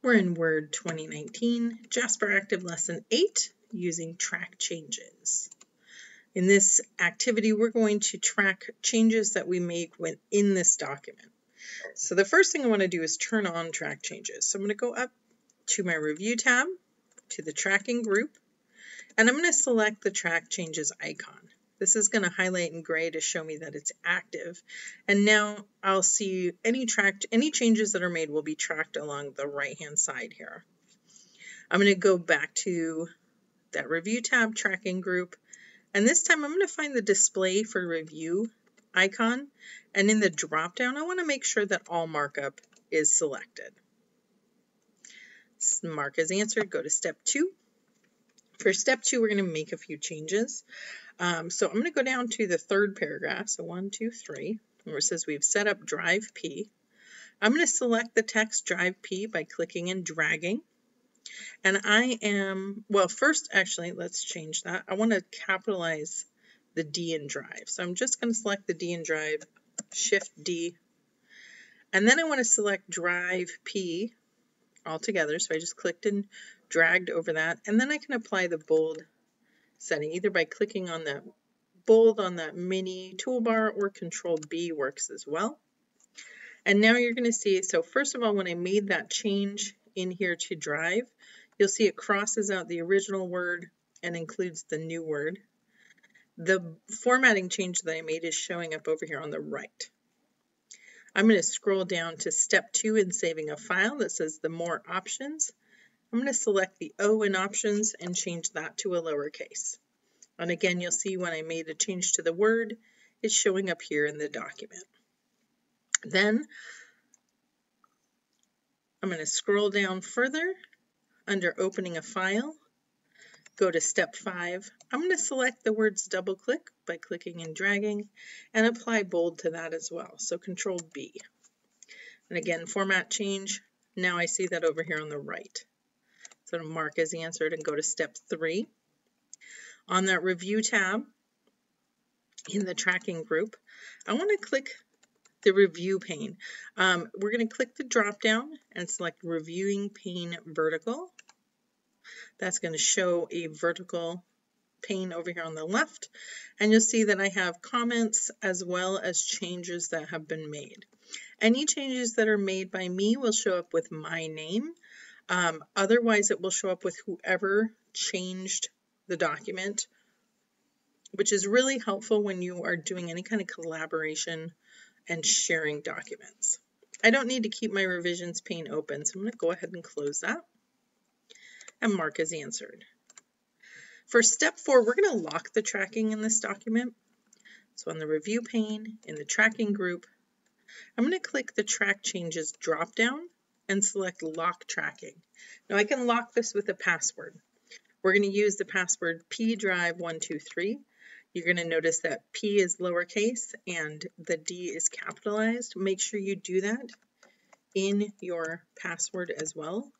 We're in Word 2019, JasperActive Lesson 8, using track changes. In this activity, we're going to track changes that we make within this document. So the first thing I want to do is turn on track changes. So I'm going to go up to my Review tab, to the Tracking group, and I'm going to select the Track Changes icon. This is going to highlight in gray to show me that it's active. And now I'll see any tracked, any changes that are made will be tracked along the right hand side here. I'm going to go back to that review tab tracking group. And this time I'm going to find the display for review icon. And in the drop down, I want to make sure that all markup is selected. Mark is answered. Go to step two. For step two, we're going to make a few changes. Um, so I'm going to go down to the third paragraph, so one, two, three, where it says we've set up drive P. I'm going to select the text drive P by clicking and dragging. And I am, well, first, actually, let's change that. I want to capitalize the D in drive. So I'm just going to select the D in drive, Shift D. And then I want to select drive P all together. So I just clicked and dragged over that. And then I can apply the bold setting either by clicking on that bold on that mini toolbar or control B works as well. And now you're going to see, so first of all, when I made that change in here to drive, you'll see it crosses out the original word and includes the new word. The formatting change that I made is showing up over here on the right. I'm going to scroll down to step two in saving a file that says the more options. I'm going to select the O in options and change that to a lowercase. And again, you'll see when I made a change to the word, it's showing up here in the document. Then I'm going to scroll down further under opening a file, go to step five. I'm going to select the words double click by clicking and dragging and apply bold to that as well. So control B. And again, format change. Now I see that over here on the right. So mark as answered and go to step three. On that review tab in the tracking group, I want to click the review pane. Um, we're going to click the drop down and select reviewing pane vertical. That's going to show a vertical pane over here on the left and you'll see that I have comments as well as changes that have been made. Any changes that are made by me will show up with my name um, otherwise, it will show up with whoever changed the document, which is really helpful when you are doing any kind of collaboration and sharing documents. I don't need to keep my revisions pane open, so I'm going to go ahead and close that and mark as answered. For step four, we're going to lock the tracking in this document. So on the review pane, in the tracking group, I'm going to click the track changes drop down and select lock tracking. Now I can lock this with a password. We're going to use the password pdrive123. You're going to notice that P is lowercase and the D is capitalized. Make sure you do that in your password as well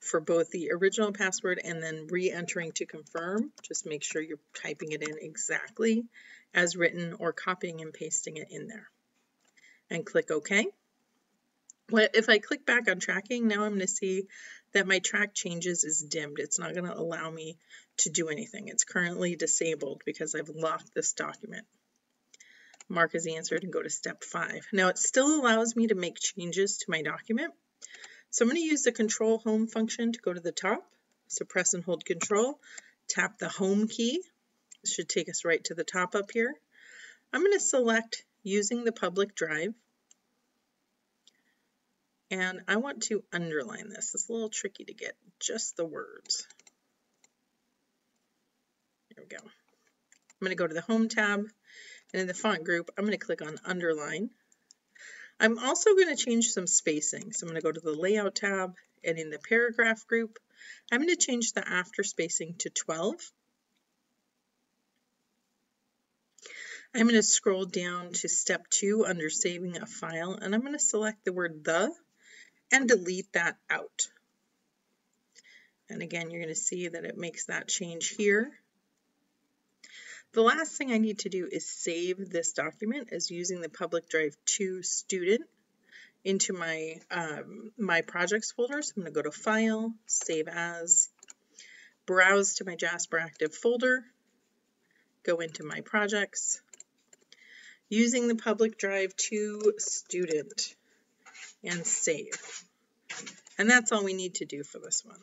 for both the original password and then re-entering to confirm. Just make sure you're typing it in exactly as written or copying and pasting it in there. And click OK. If I click back on tracking, now I'm going to see that my track changes is dimmed. It's not going to allow me to do anything. It's currently disabled because I've locked this document. Mark as answered and go to step five. Now it still allows me to make changes to my document. So I'm going to use the control home function to go to the top. So press and hold control, tap the home key. This should take us right to the top up here. I'm going to select using the public drive and I want to underline this. It's a little tricky to get just the words. There we go. I'm going to go to the Home tab, and in the font group, I'm going to click on Underline. I'm also going to change some spacing. So I'm going to go to the Layout tab, and in the Paragraph group, I'm going to change the after spacing to 12. I'm going to scroll down to step two under saving a file, and I'm going to select the word the and delete that out. And again, you're going to see that it makes that change here. The last thing I need to do is save this document as using the public drive to student. into my um, my projects folder. So I'm going to go to File, Save As, browse to my JasperActive folder, go into my projects, using the public drive to student, and save. And that's all we need to do for this one.